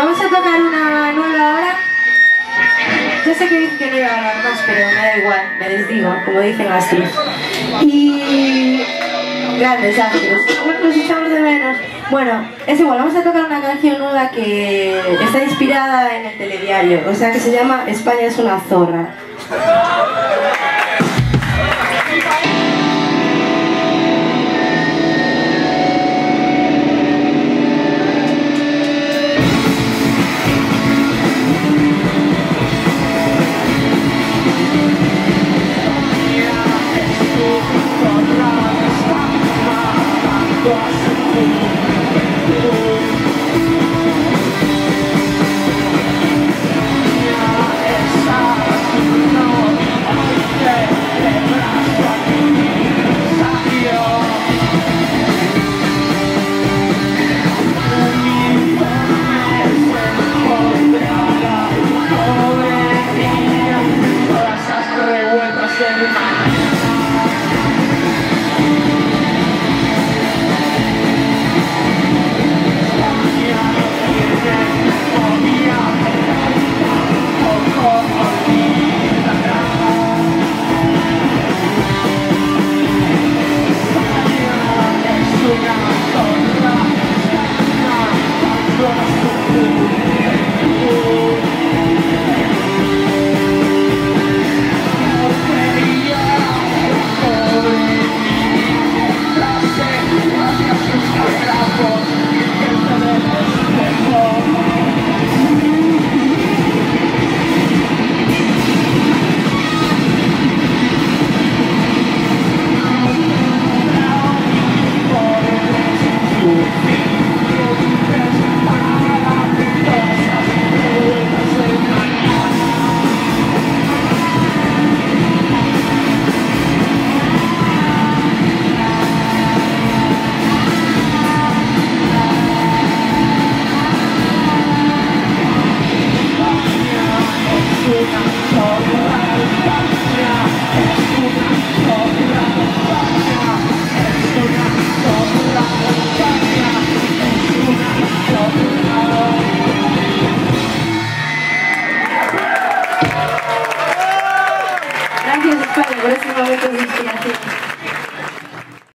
Vamos a tocar una nueva ahora. Yo sé que dije que no iba a hablar más, pero me da igual, me desdigo, como dicen Astrid. Y... Grandes Astrid. Nos echamos de menos. Bueno, es igual, vamos a tocar una canción nueva que está inspirada en el telediario, o sea que se llama España es una zorra. Una sola España es una sola anche in Spagna, por eso me voy a